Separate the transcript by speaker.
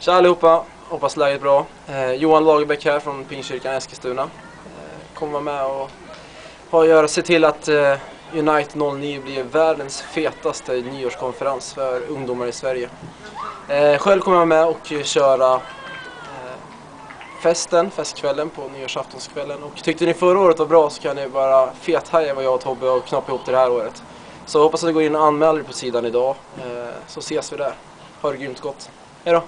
Speaker 1: Tja allihopa, hoppas läget är bra. Eh, Johan Lagerbäck här från Pingstkyrkan Eskilstuna. Eh, kommer vara med och ha att göra, se till att eh, Unite 09 blir världens fetaste nyårskonferens för ungdomar i Sverige. Eh, själv kommer jag med och köra eh, festen, festkvällen på nyårsaftonskvällen. Och tyckte ni förra året var bra så kan ni bara fethaja vad jag och Tobbe och knappa ihop till det här året. Så hoppas att ni går in och anmäler er på sidan idag, eh, så ses vi där. Ha det grymt gott. Hejdå!